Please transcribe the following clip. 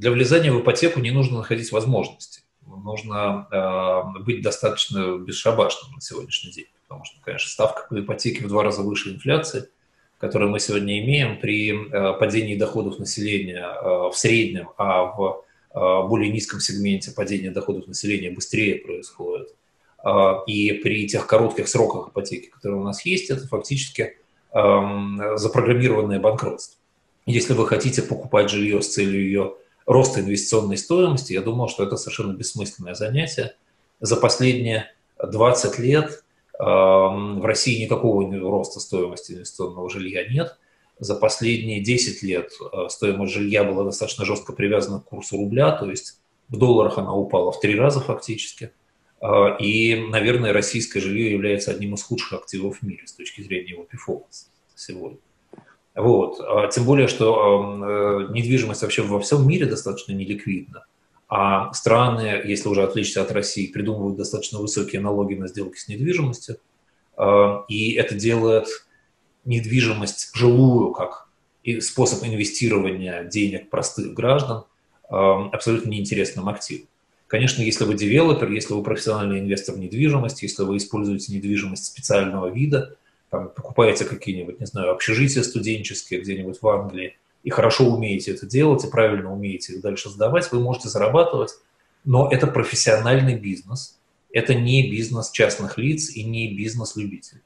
для влезания в ипотеку не нужно находить возможности. Нужно э, быть достаточно бесшабашным на сегодняшний день, потому что, конечно, ставка по ипотеке в два раза выше инфляции, которую мы сегодня имеем при э, падении доходов населения э, в среднем, а в э, более низком сегменте падение доходов населения быстрее происходит. Э, и при тех коротких сроках ипотеки, которые у нас есть, это фактически э, запрограммированное банкротство. Если вы хотите покупать жилье с целью ее роста инвестиционной стоимости, я думал, что это совершенно бессмысленное занятие. За последние 20 лет э, в России никакого роста стоимости инвестиционного жилья нет. За последние 10 лет э, стоимость жилья была достаточно жестко привязана к курсу рубля, то есть в долларах она упала в три раза фактически. Э, и, наверное, российское жилье является одним из худших активов в мире с точки зрения его перформанса сегодня. Вот. А тем более, что э, недвижимость вообще во всем мире достаточно неликвидна. А страны, если уже отличиться от России, придумывают достаточно высокие налоги на сделки с недвижимостью. Э, и это делает недвижимость жилую как способ инвестирования денег простых граждан абсолютно неинтересным активом. Конечно, если вы девелопер, если вы профессиональный инвестор в недвижимость, если вы используете недвижимость специального вида – там, покупаете какие-нибудь, не знаю, общежития студенческие где-нибудь в Англии, и хорошо умеете это делать, и правильно умеете их дальше сдавать, вы можете зарабатывать, но это профессиональный бизнес, это не бизнес частных лиц и не бизнес любителей.